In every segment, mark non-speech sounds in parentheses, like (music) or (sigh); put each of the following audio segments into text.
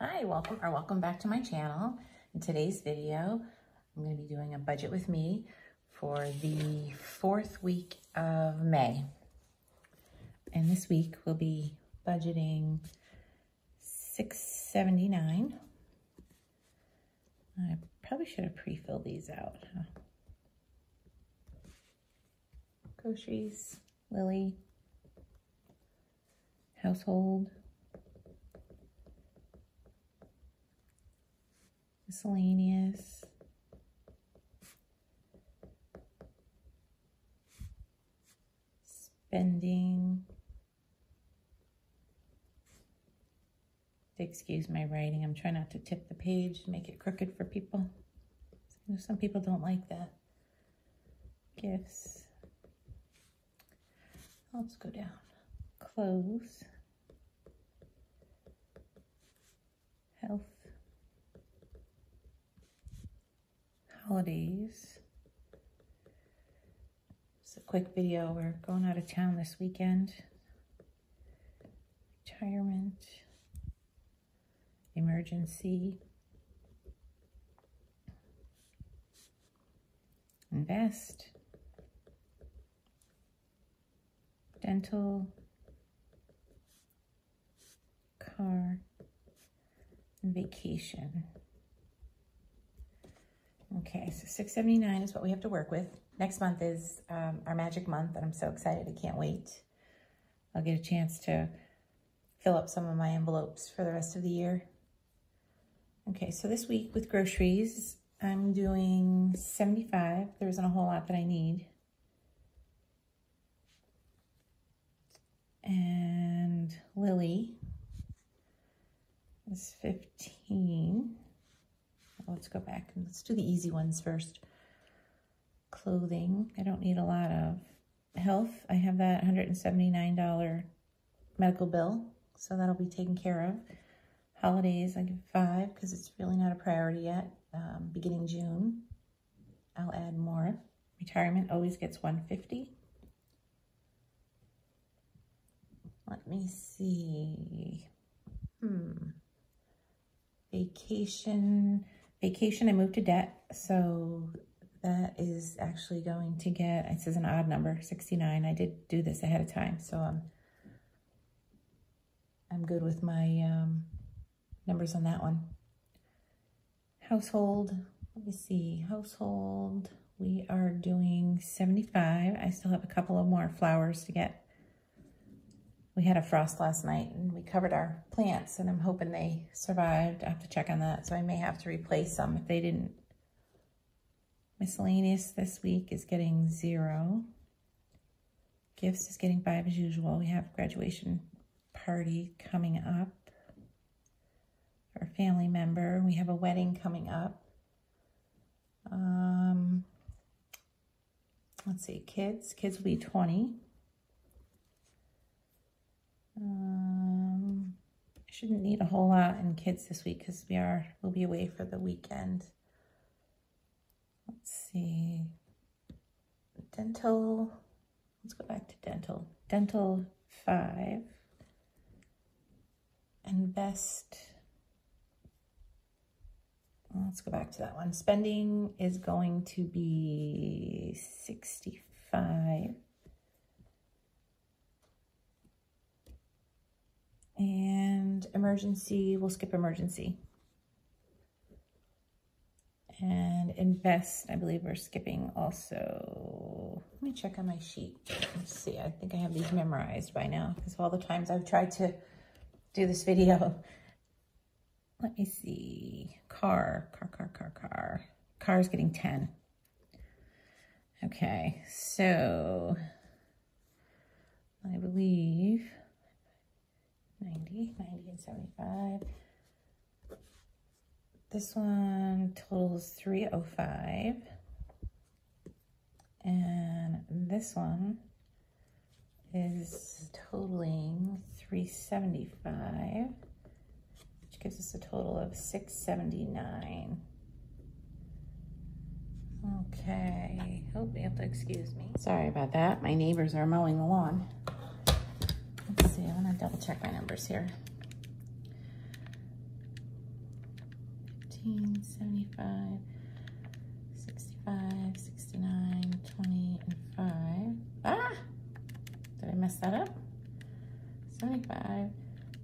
Hi, welcome or welcome back to my channel. In today's video, I'm going to be doing a budget with me for the fourth week of May. And this week we'll be budgeting 679. I probably should have pre-filled these out. Huh? Groceries, Lily, household, miscellaneous, spending, excuse my writing. I'm trying not to tip the page, make it crooked for people. Some people don't like that. Gifts. Let's go down. Clothes. Health. Holidays. It's a quick video. We're going out of town this weekend. Retirement emergency, invest, dental, car, and vacation. Okay, so 679 is what we have to work with. Next month is um, our magic month, and I'm so excited. I can't wait. I'll get a chance to fill up some of my envelopes for the rest of the year. Okay, so this week with groceries, I'm doing 75. There isn't a whole lot that I need. And Lily is 15. Let's go back and let's do the easy ones first. Clothing, I don't need a lot of. Health, I have that $179 medical bill, so that'll be taken care of. Holidays, I give five because it's really not a priority yet. Um, beginning June, I'll add more. Retirement always gets 150. Let me see. Hmm. Vacation. Vacation, I moved to debt. So that is actually going to get, it says an odd number, 69. I did do this ahead of time. So I'm, I'm good with my um, numbers on that one. Household, let me see, household, we are doing 75. I still have a couple of more flowers to get. We had a frost last night and we covered our plants and I'm hoping they survived. I have to check on that. So I may have to replace some if they didn't. Miscellaneous this week is getting zero. Gifts is getting five as usual. We have graduation party coming up Our family member. We have a wedding coming up. Um, let's see, kids. Kids will be 20. Um, I shouldn't need a whole lot in kids this week because we are, we'll be away for the weekend. Let's see. Dental. Let's go back to dental. Dental 5. Invest let's go back to that one. Spending is going to be 65. And emergency, we'll skip emergency. And invest, I believe we're skipping also. Let me check on my sheet. Let's see, I think I have these memorized by now because all the times I've tried to do this video let me see, car, car, car, car, car. Car is getting 10. Okay, so I believe 90, 90 and 75. This one totals 305. And this one is totaling 375 which gives us a total of 679. Okay, hope you have to excuse me. Sorry about that. My neighbors are mowing the lawn. Let's see, I want to double check my numbers here. 15, 75, 65, 69, 20, and 5. Ah! Did I mess that up? 75,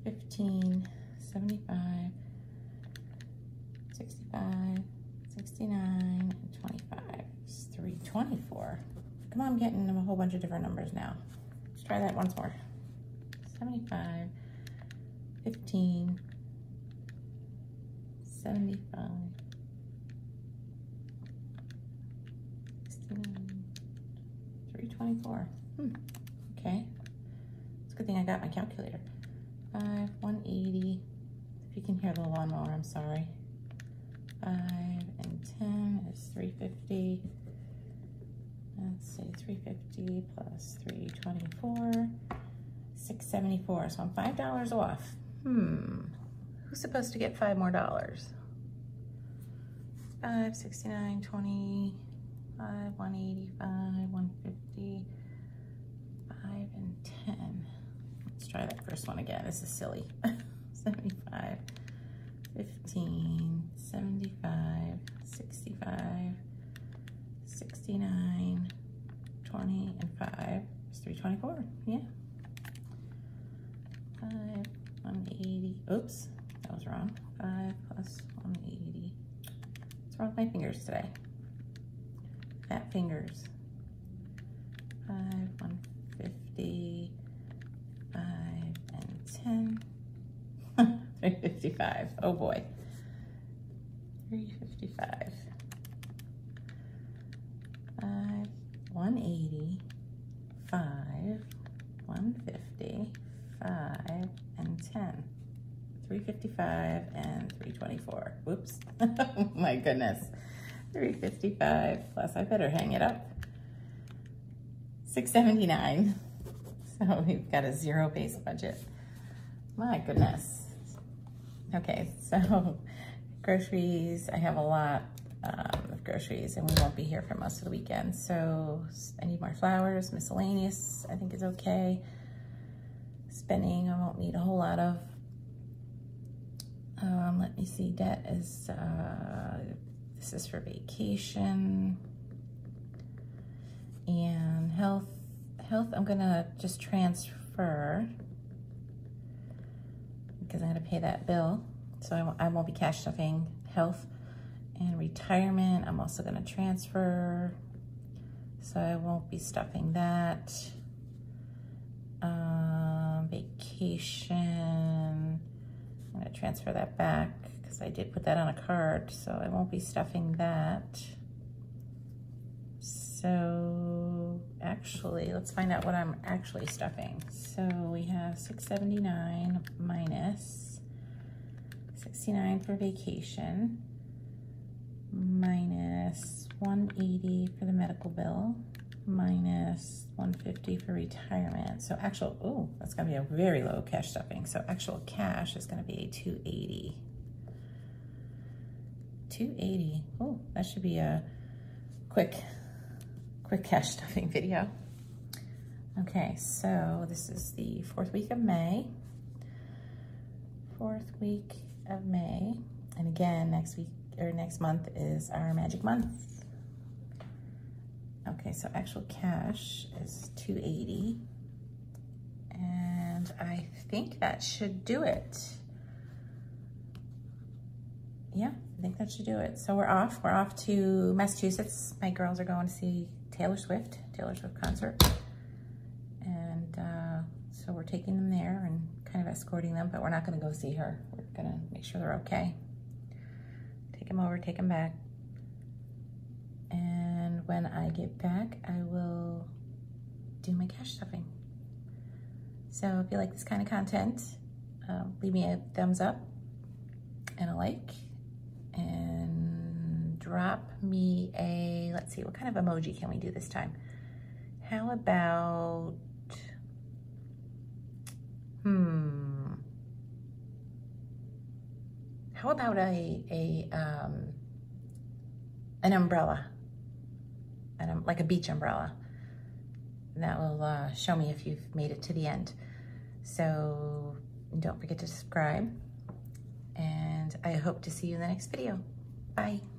15, 75, 65, 69, and 25. It's 324. Come on, I'm getting a whole bunch of different numbers now. Let's try that once more. 75, 15, 75, 69, 324. Hmm. Okay. It's a good thing I got my calculator. 5, 180. If you can hear the lawnmower, I'm sorry. 5 and 10 is 350. Let's see, 350 plus 324, 674. So I'm $5 off. Hmm. Who's supposed to get five more dollars? 5, 69, 20, 5, 185, 150, 5, and 10. Let's try that first one again. This is silly. (laughs) 75, 15, 75, 65, 69, 20, and 5 is 324. Yeah. 5, 180. Oops, that was wrong. 5 plus 180. What's wrong with my fingers today? Fat fingers. 5, 150, 5, and 10. (laughs) 355. Oh boy. 355. 5, 180, 5, 150, 5, and 10. 355 and 324. Whoops. (laughs) Oh my goodness. 355 plus, I better hang it up. 679. (laughs) So we've got a zero base budget. My goodness. Okay, so (laughs) groceries, I have a lot um, of groceries and we won't be here for most of the weekend. So I need more flowers, miscellaneous, I think is okay. Spending, I won't need a whole lot of. Um, let me see, debt is, uh, this is for vacation. And health, health, I'm gonna just transfer because I'm gonna pay that bill. So I I won't be cash stuffing health and retirement. I'm also gonna transfer. So I won't be stuffing that. I'm gonna transfer that back because I did put that on a card. So I won't be stuffing that. So actually, let's find out what I'm actually stuffing. So we have 679 minus 69 for vacation, minus 180 for the medical bill, minus 150 for retirement. So actual, oh, that's gonna be a very low cash stuffing. So actual cash is gonna be 280. 280, oh, that should be a quick quick cash stuffing video. Okay, so this is the fourth week of May. Fourth week of May. And again, next week or next month is our magic month. Okay, so actual cash is 280. And I think that should do it. Yeah, I think that should do it. So we're off. We're off to Massachusetts. My girls are going to see Taylor Swift, Taylor Swift concert. And uh, so we're taking them there and kind of escorting them, but we're not gonna go see her. We're gonna make sure they're okay. Take them over, take them back. And when I get back, I will do my cash stuffing. So if you like this kind of content, uh, leave me a thumbs up and a like and drop me a, let's see, what kind of emoji can we do this time? How about, hmm, how about a, a um, an umbrella, an, like a beach umbrella? That will uh, show me if you've made it to the end. So don't forget to subscribe and I hope to see you in the next video. Bye.